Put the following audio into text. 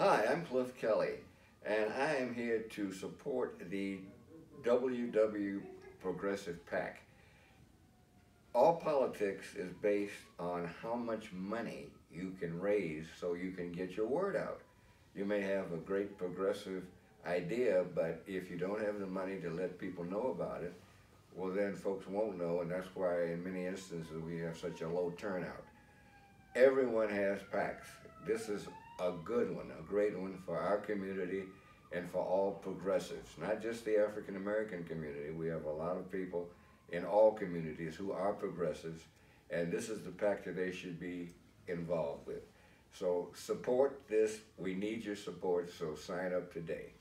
Hi, I'm Cliff Kelley, and I am here to support the WW Progressive PAC. All politics is based on how much money you can raise so you can get your word out. You may have a great progressive idea, but if you don't have the money to let people know about it, well then folks won't know, and that's why in many instances we have such a low turnout. Everyone has PACs. This is a good one, a great one for our community and for all progressives, not just the African American community. We have a lot of people in all communities who are progressives, and this is the PAC that they should be involved with. So support this. We need your support, so sign up today.